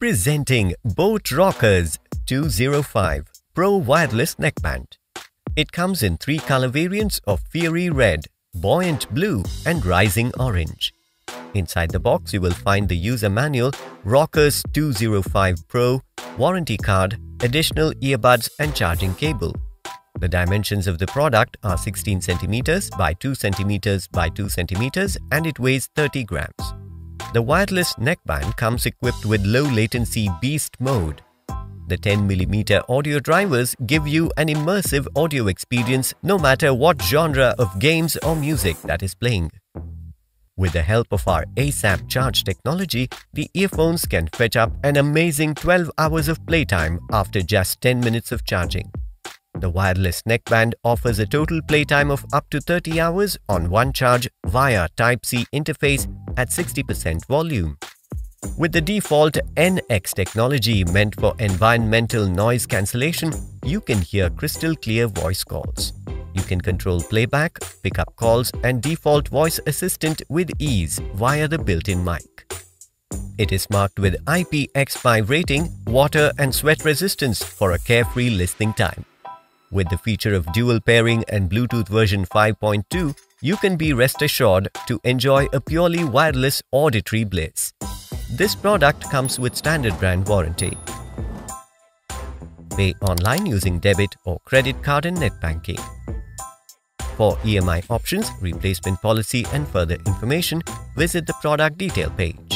Presenting Boat Rockerz 205 Pro Wireless Neckband. It comes in three color variants of Fiery Red, Buoyant Blue and Rising Orange. Inside the box you will find the user manual, Rockerz 205 Pro, warranty card, additional earbuds and charging cable. The dimensions of the product are 16 cm by 2 cm by 2 cm and it weighs 30 grams. The wireless neckband comes equipped with low latency beast mode. The 10mm audio drivers give you an immersive audio experience no matter what genre of games or music that is playing. With the help of our ASAP charge technology, the earphones can fetch up an amazing 12 hours of playtime after just 10 minutes of charging. The wireless neckband offers a total playtime of up to 30 hours on one charge via Type-C interface at 60% volume. With the default ENx technology meant for environmental noise cancellation, you can hear crystal clear voice calls. You can control playback, pick up calls and default voice assistant with ease via the built-in mic. It is marked with IPX5 rating, water and sweat resistance for a carefree listening time. With the feature of dual pairing and Bluetooth version 5.2, you can be rest assured to enjoy a purely wireless auditory bliss. This product comes with standard brand warranty. Pay online using debit or credit card and net banking. For EMI options, replacement policy and further information, visit the product detail page.